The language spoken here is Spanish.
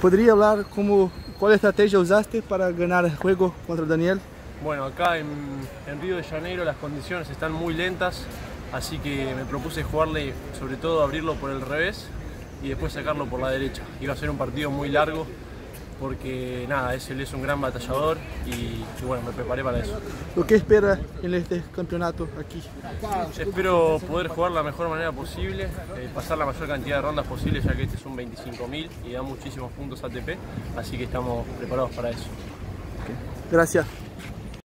¿Podría hablar cómo, cuál estrategia usaste para ganar el juego contra Daniel? Bueno, acá en, en Río de Janeiro las condiciones están muy lentas, así que me propuse jugarle, sobre todo abrirlo por el revés y después sacarlo por la derecha. Iba a ser un partido muy largo porque nada, él es un gran batallador y, y bueno, me preparé para eso. ¿Lo que espera en este campeonato aquí? Espero poder jugar la mejor manera posible, eh, pasar la mayor cantidad de rondas posible, ya que este es un 25.000 y da muchísimos puntos ATP, así que estamos preparados para eso. Gracias.